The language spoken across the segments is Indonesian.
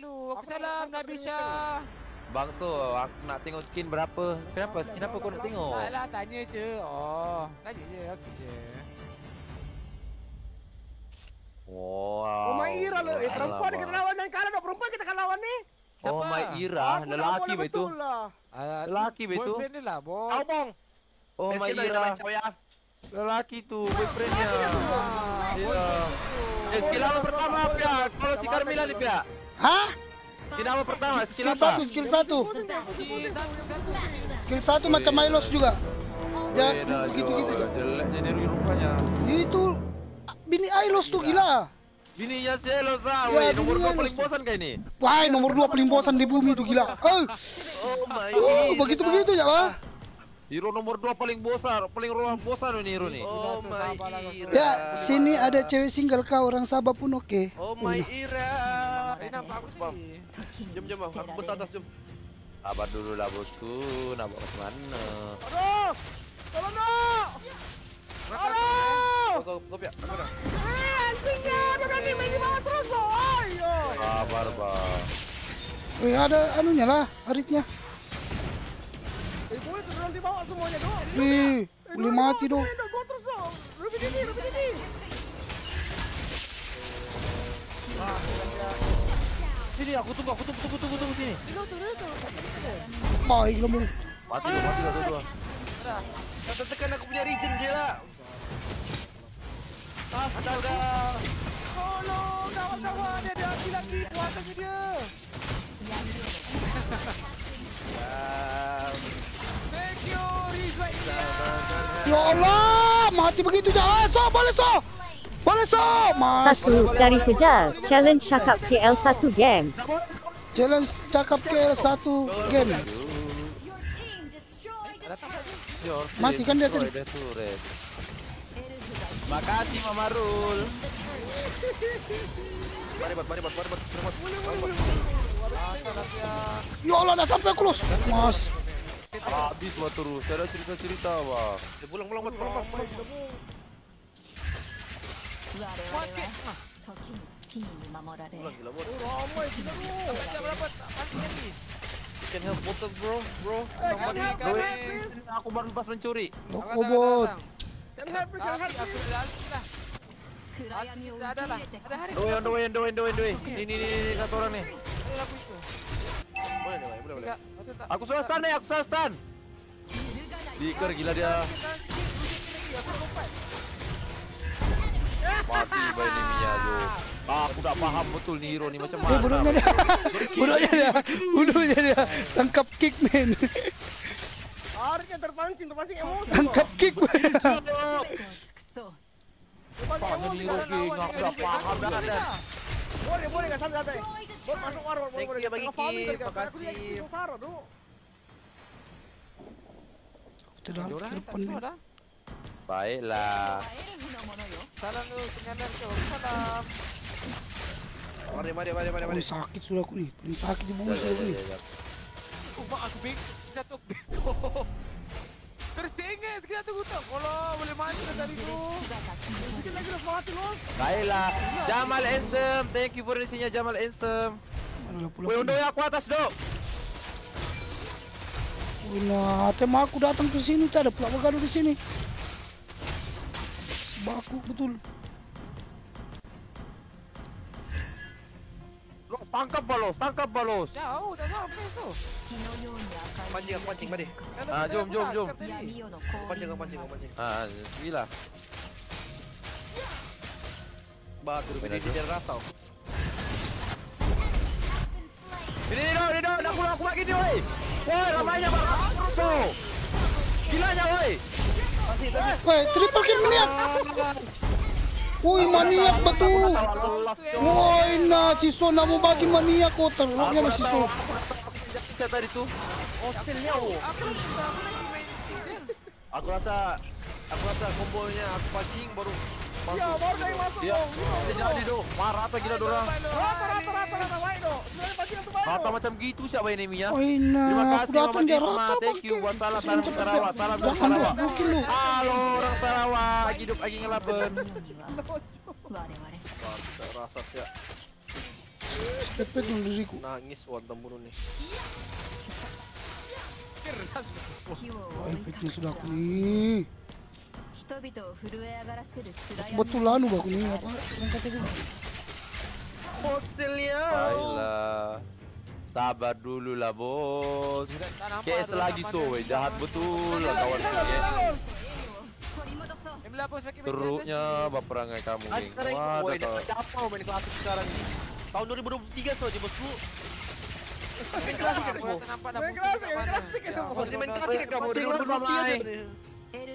lu. Aku salam Nabi Syah. Bang So, aku nak tengok skin berapa. Kenapa? Skin apa kau nak tengok? Taklah tanya je. Oh, tanya je. Okey je. Wow. Oh, my Ira lo. Eh, perempuan kita lawan dan kalah dok. Perempuan kita akan lawan ni. Oh, Siapa? my Ira, lelaki betul. lah. Ah, Lelaki betul. Boyfriend dia lah, boy. Kau bong. Oh, my Ira. Lelaki tu, boyfriendnya. Ya. Eh, skill apa pertama, Pia? Kalau si Carmilla ni, Pia. Hah? Skill apa pertama? Skill Skill apa? satu, skill satu. Skill satu, macam Milos juga. Ya, Beda, begitu-gitu Jo. je. Jeleknya ni rupanya. Itu bini Ailos tuh gila. Bininya Celos lah, Ya. Nomor bininya 2 paling bosan kau ini. Wah, nomor dua paling bosan di bumi tuh gila. Oh, Oh my oh begitu-begitu ya, Pak. Hero nomor 2 paling bosan, paling ro- bosan ini hero ni. Oh my Ira. Ya, sini ada cewek single kau orang Sabah pun oke. Oh my Ira. Ini nampak aku ni. Jom jom bang. Aku bus atas jom. Sabar dulu lah bosku, nak bawa ke mana? Aduh. Tolong dok. Aduh. Kau kau kau piak. Aku dah. Eh, main di bawah terus. Ayo. Sabar bang. Wih, ada anunya lah, aritnya. Eh, boleh terus di bawah semuanya dok. Wih, boleh mati dong. Gua terus Ruby ini. Sini aku tunggu, aku tunggu, tunggu, tunggu, tunggu sini. Baik kamu. Mati dua, mati dua, dua. Kau tekan aku punya region je lah. Astaga. Tolong kawan-kawan dia ada laki-laki kuasanya dia. Ah, Thank you Rizwan Ya Allah, mati begitu jangan. So, boleh so. Satu dari Fajar, challenge cakap KL satu game. Challenge cakap ke satu game. Mati kan dia tadi? Makasih Mama Rul. Mari mari mari mari. Ya Allah, dah sampai close. Mas. Habis buat terus. Saya ada cerita-cerita bang. Eh, Pulang pulang gila bot. Macam berapa Pasti lagi You can help both of bro, bro. Somebody. Bro, aku baru lepas mencuri. Obot. Jangan help, jangan help. Aku dah ada lah Ada hari. Ini, ini, satu orang nih. Itu Boleh boleh boleh. Aku sudah stun nih, aku sudah stun. Diker gila dia. Mati by Jo. Ah, aku tak paham betul ni hero ni macam Eh, mana. bunuhnya dia. Bunuhnya dia. Bunuhnya dia. Tangkap kick, man. Aritnya terpancing, terpancing emosi. Tangkap kick, man. Terpancing emosi. Aku tak paham. Boleh, boleh enggak santai-santai. Bot masuk war, boleh, boleh. Aku Makasih. Tidak depan, dah Baiklah. Salam lu penganar tu Salam Mari, mari, mari, mari, mari. sakit sudah aku nih. Paling sakit di bumi sudah. Oh mak aku bing Satu aku bingko Tertengah sekejap tu kutuk Kalau boleh mati dah tadi tu Sedikit lagi dah semangat, los. Baiklah. Jamal Ansem, thank you for resinya Jamal pula. Woi, undo ya aku atas, Dok. Wih, Nah, tem aku datang ke sini tak ada pula bergaduh di sini. Baku betul. Los, tangkap balos, tangkap balos. Jauh dah sampai tu Pancing aku pancing, mari. Kalau Ah, jom, jom, pula, jom. Pancing aku pancing, aku pancing. Ah, gila. Batu di dia ratau. Ini, ini, ini, ini, nak pulang aku lagi ni, woi. Woi, lamanya bang. Tuh. Gilanya, woi. Woi, triple kill maniak. Woi, maniak betul. Woi, nah, si So nak mau bagi maniak kau teruknya lah si So. Bisa tadi tuh. Oh, oh. Sini je Aku rasa aku rasa kombonya aku pancing baru Ya, baru dari masuk ya. dong. Aja jadi dong. Marah apa gila dorang? Rata rata rata rata baik dong. Rata macam gitu siapa enemy ya? Terima kasih Muhammad Irma. Thank you buat salam salam Sarawak. Salam dari Halo orang Sarawak. Hidup lagi ngelaben. Rasa sih. Sepet menurutku. Nangis buat temburu nih. Ayo sudah aku nih. Kebetulan tulan gua kuning apa? Baiklah. Sabar dulu lah bos. Kes lagi sowe jahat betul lah kawan Terusnya Teruknya baperangai kamu, ini. Ada apa main klasik sekarang? Tahun 2023 soalnya bosku. Main klasik ya, kamu. Main klasik. Main klasik kamu. Main klasik kamu. Main klasik. Main klasik kamu.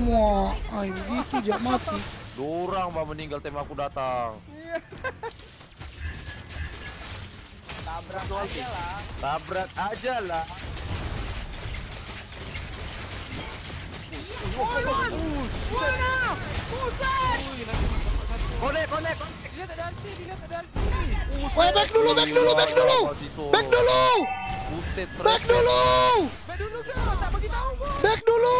Wah, ini gitu dia mati. Dorang mah meninggal tim aku datang. Tabrak aja lah. Tabrak aja lah. Buset! Buset! Konek, konek. Dia tak ada tak ada. Woi, back dulu, back dulu, back dulu. Back dulu. Back dulu. Baik dulu? Tak bagi tahu. Back dulu.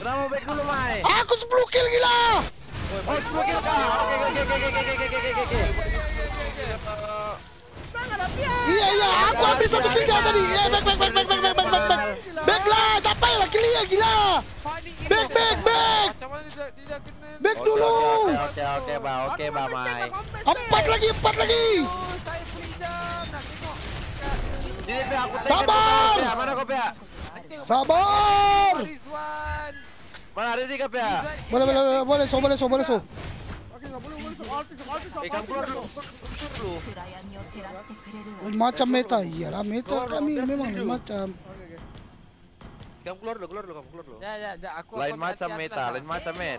Kenapa back dulu, Mai? Aku 10 kill gila. Oh, 10 kill kah? Oke, oke, oke, oke, oke, oke, oke, oke. Iya iya, aku habis satu kill dia tadi. Eh, back back back back back back back back back. Back lah, capai lah kill dia gila. Back, back, back. Macam mana dia, dia. Back oke, dulu. Oke oke oke bang, oke bang Mai. Empat lagi, empat lagi. Sabar. Mana kopia? Sabar. Mana ada di mana Boleh boleh boleh so boleh so boleh so. Macam meta, iyalah meta kami memang macam. Kamu keluar dulu, keluar dulu, kamu keluar dulu. Ya, ya, ya, aku lain macam meta, lain macam men.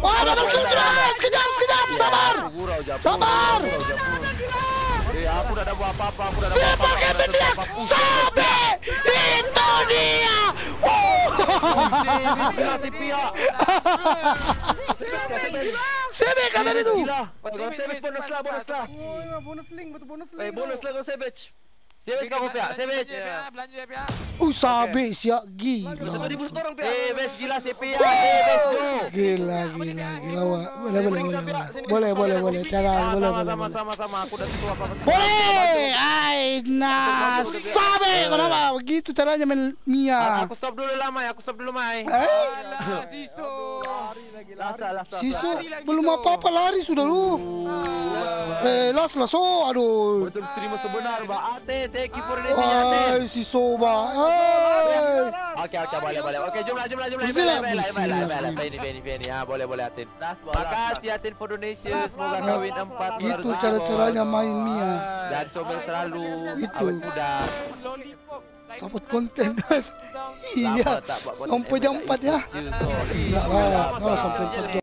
Wah, ada stres. Kejam, kejam, iya. sabar. Sabar. Iya, aku udah ada apa-apa, aku udah ada apa-apa. Itu dia. Kata bonus lah, bonus lah. Bonus link, bonus eh, link. Bonus lah kau. Saya best kau pihak. Saya. Belanja dia pihak. Uh sabik siap gila. Sebab dibus orang pihak. Saya best gila saya pihak. Saya best tu. Gila gila gila awak. Boleh boleh boleh. Boleh boleh boleh. Cara boleh boleh. Sama sama sama aku dah tua apa. Boleh. Ai nah. Sabik kau nama begitu caranya main Mia. Aku stop dulu lama ya. Aku stop dulu mai. Eh? Alah siso. Lari lagi lari. Siso belum apa-apa lari sudah lu. Ah. Eh last lah oh, so aduh. Macam streamer sebenar ba. Ate थे की फोर ले boleh boleh. Oke jumlah jumlah jumlah. Boleh boleh boleh Benny ah, boleh boleh Atin. Makasih Atin for Indonesia semoga kawin itu cara-caranya main Mia ya. dan coba selalu itu. muda Dapat konten guys Iya. Sampai jam 4 ya. Enggak lah. Sampai jam 4